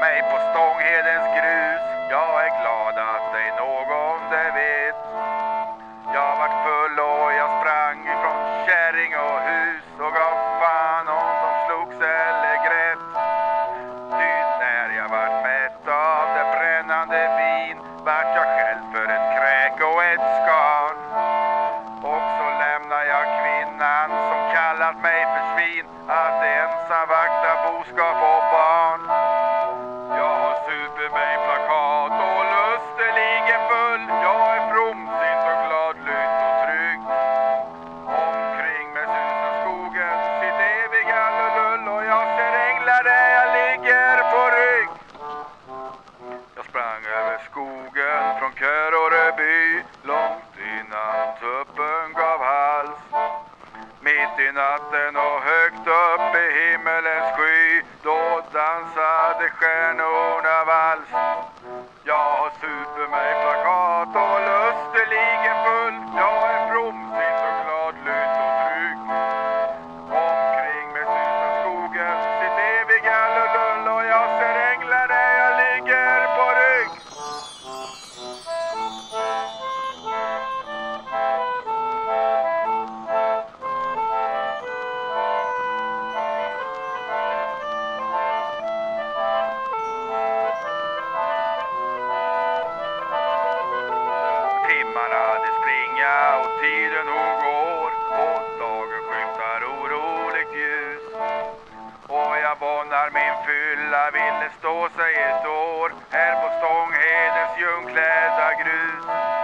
mig på Stånghedens grus. Jag är glad att ej någon det vet. Jag vart full och jag sprang ifrån kärring och hus och gav fan om de slogs eller grät. Ty när jag vart mätt av det brännande vin vart jag själv för ett kräk och ett skarn. Och så lämnar jag kvinnan som kallat mig för svin att ensam vakta boskap och barn. Från Köroreby långt innan tuppen gav hals. Mitt i natten och högt upp i himmelens sky då dansade stjärnorna vals. Jag har super Timmarna de springa och tiden hon går. Och dagen skymtar oroligt ljus. Och jag bonnar min fylla ville stå sig ett år. Här på Stånghedens ljungklädda grus.